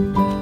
Música